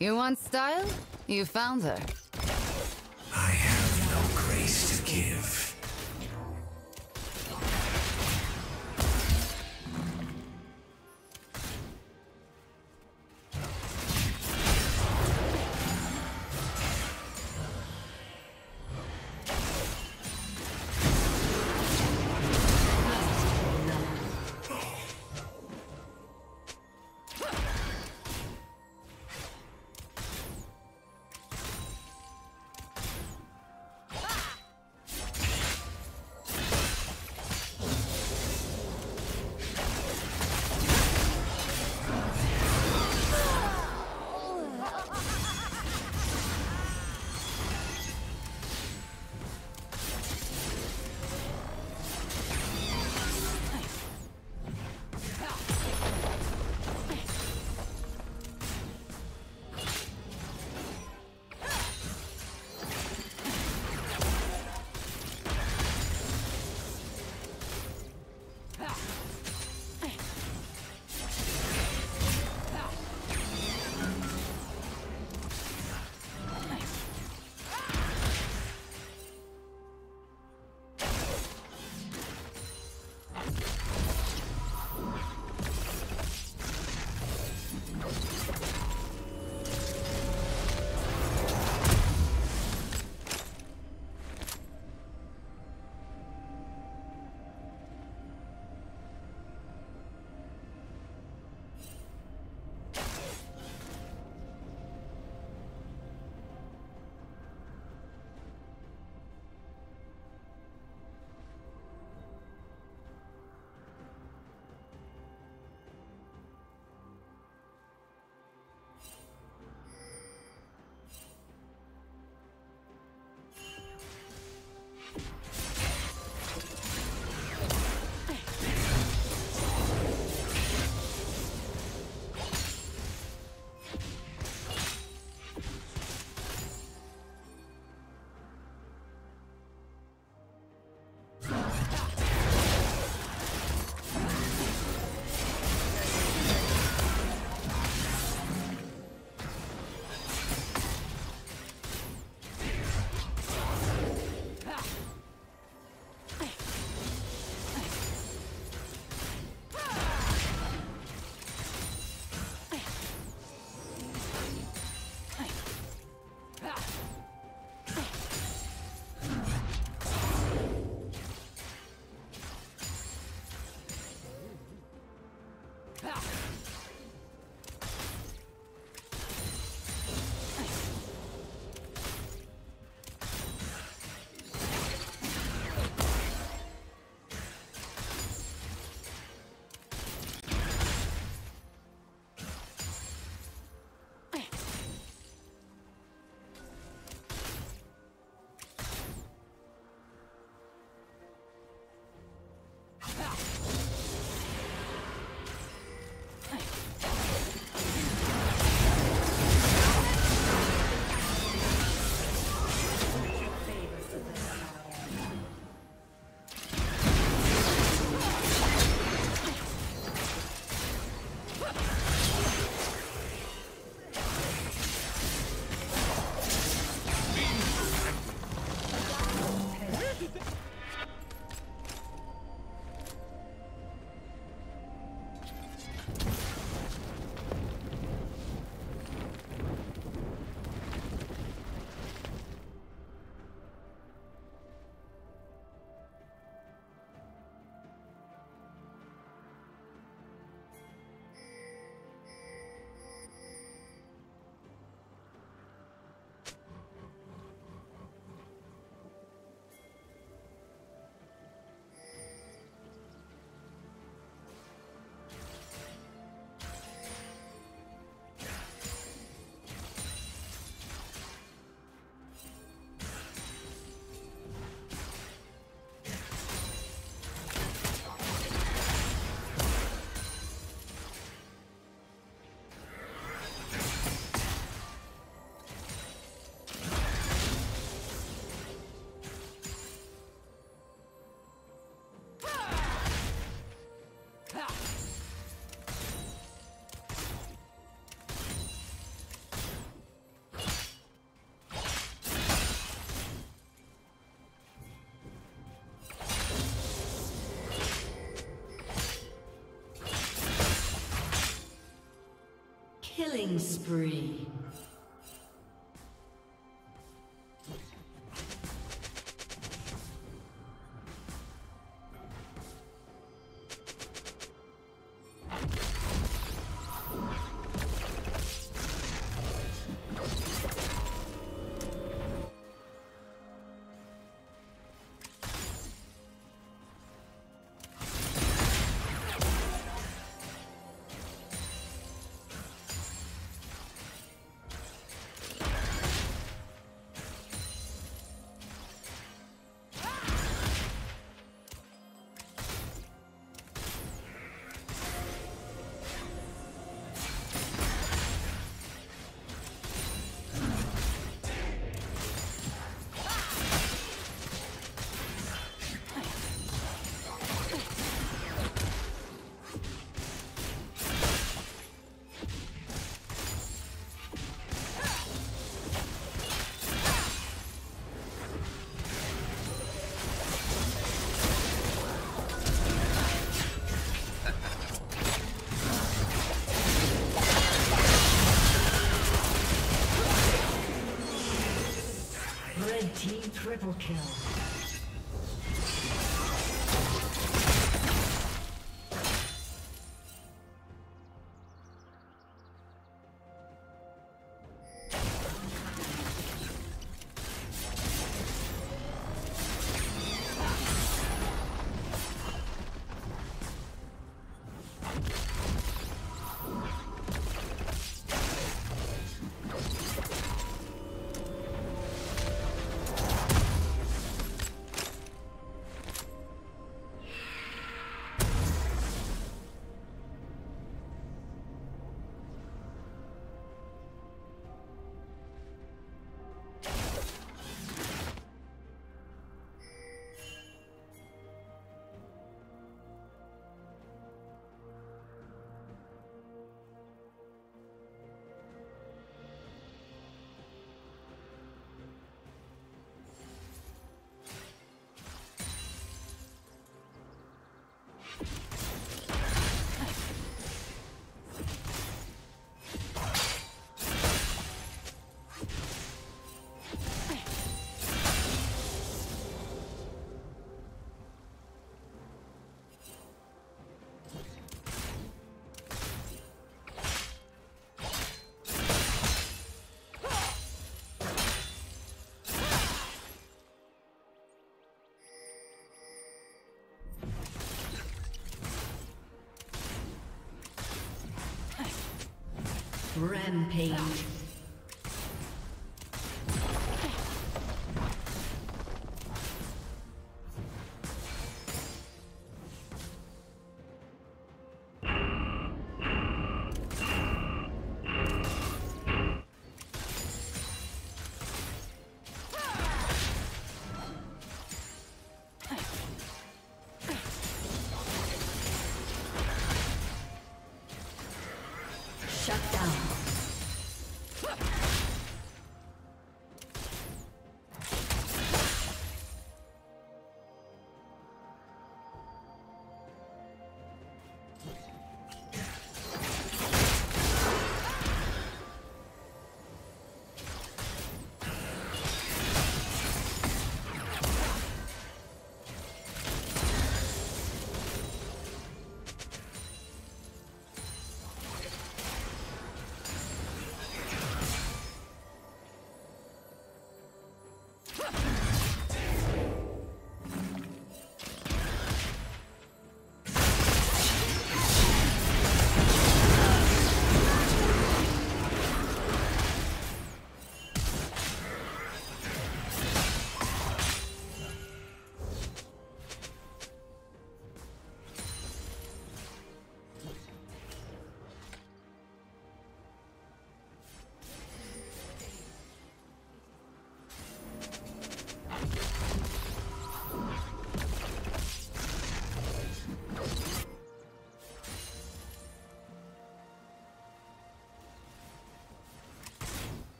You want style? You found her. Killing spree. Triple kill. Rampage.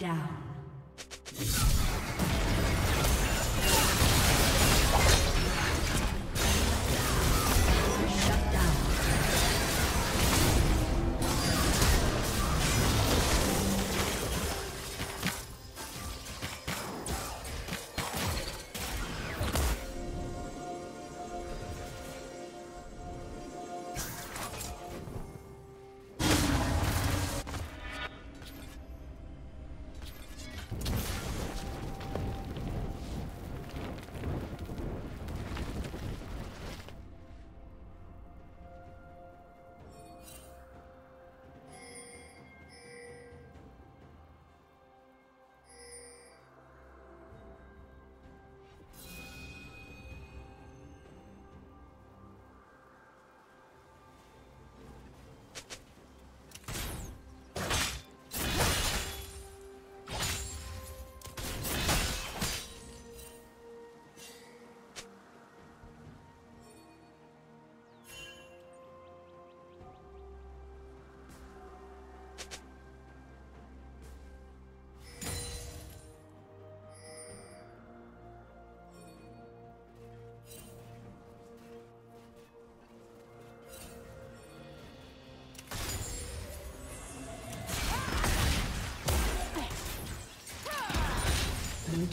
Down.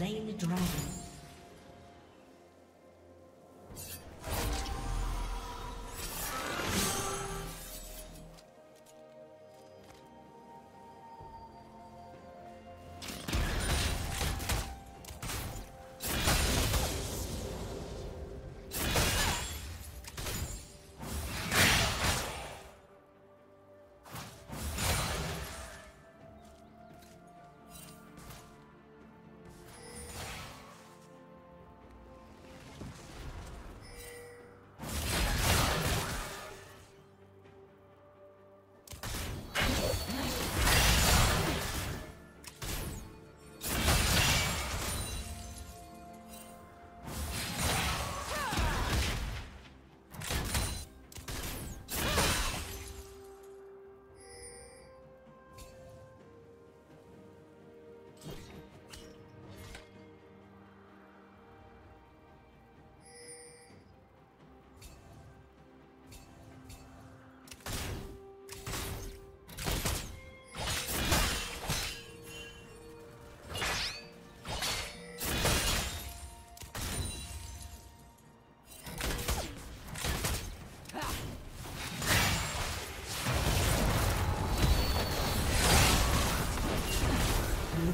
Slain the dragon.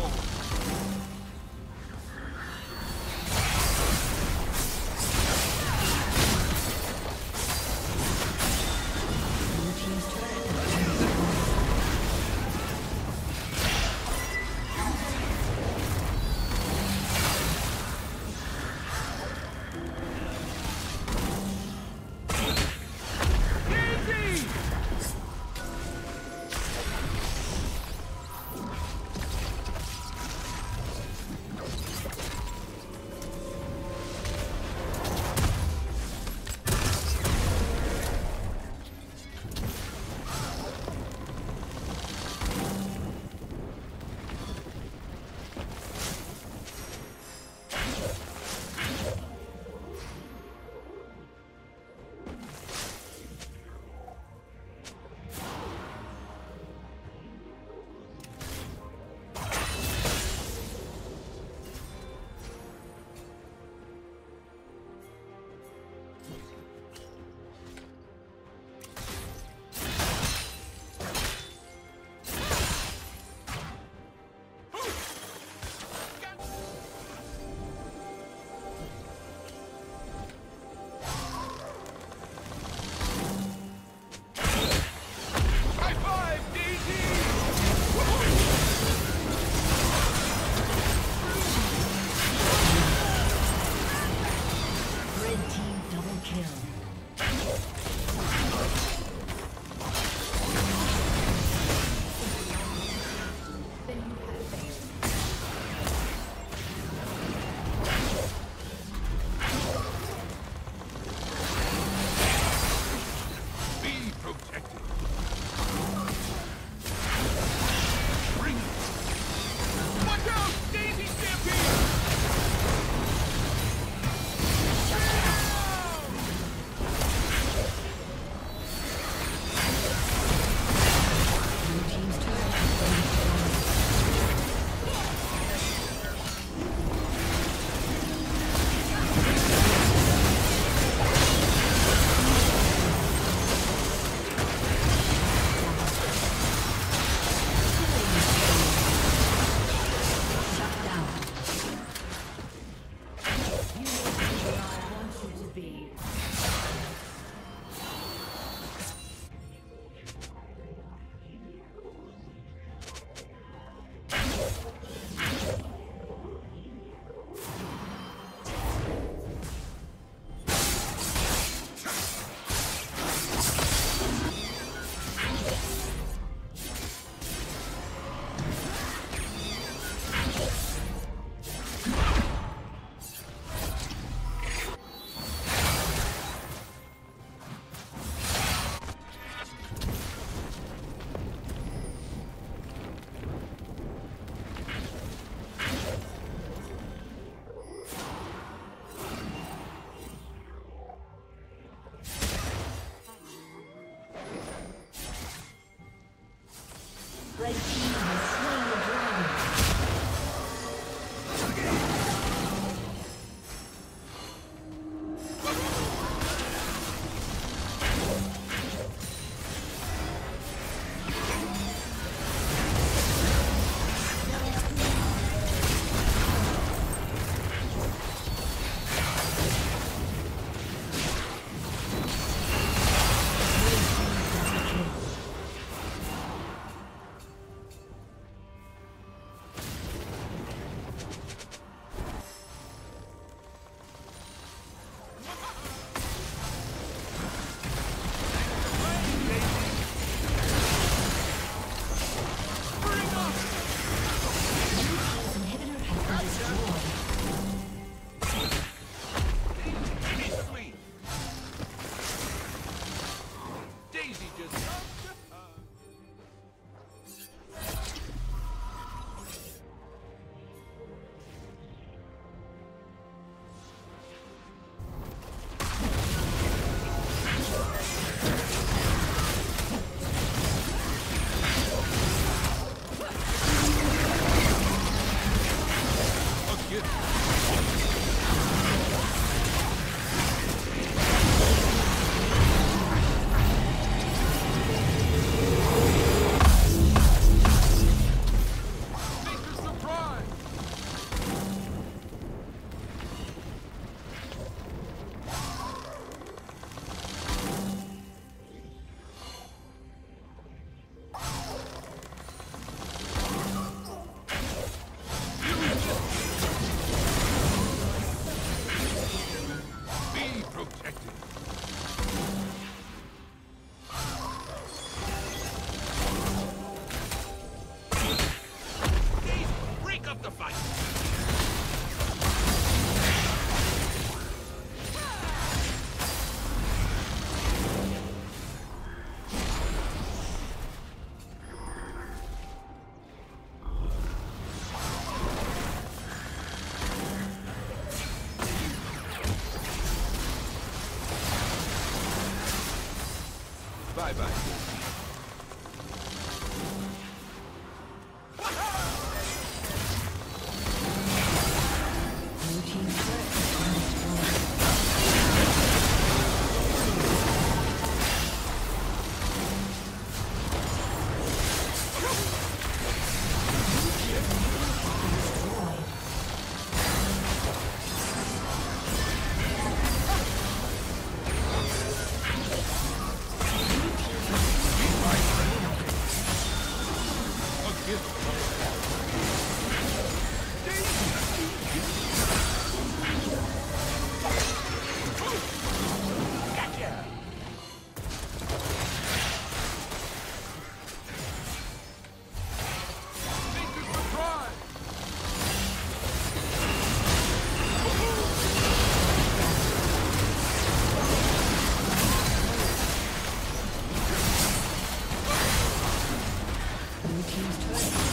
Protect Bye-bye. Blue Team's turret.